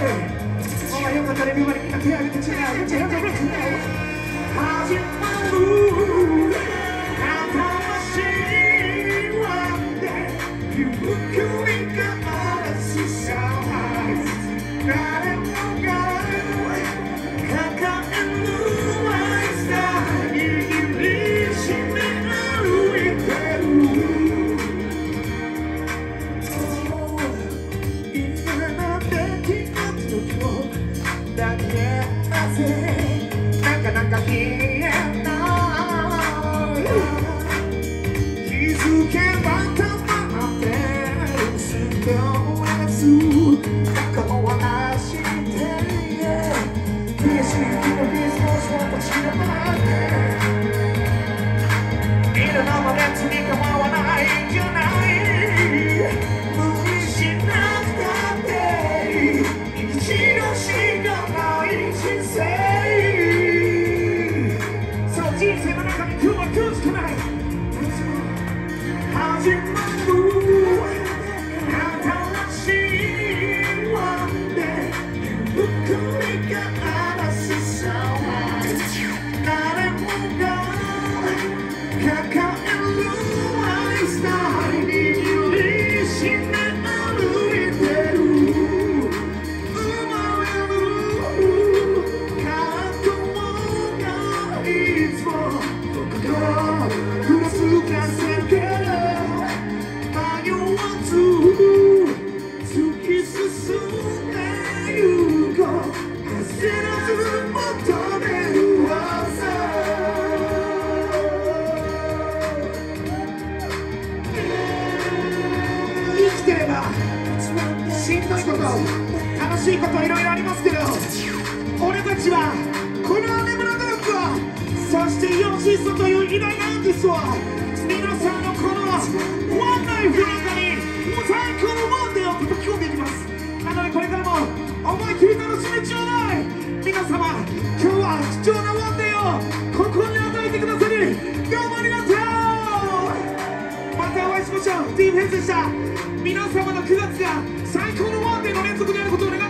Hey! Oh, I hope that everybody can hear me tonight. How's it? だ。け汗なかなか消えない気づけば溜まってるストレス仲間は走って嬉しい日のリズムを私が学んでいるのも熱に構わない It's insane. しんどいこと楽しいこといろいろありますけど俺たちはこのアネブラダンスはそしてヨシソという偉大なアーティストを皆さんのこのワンライフの中に最高のワンデーを叩き込んでいきます。なのでこれからも思いっきり楽しめちょうだい。皆様今日は貴重なワンデーをディーフェンスでした。皆様の9月が最高のワンデーの連続であることを願って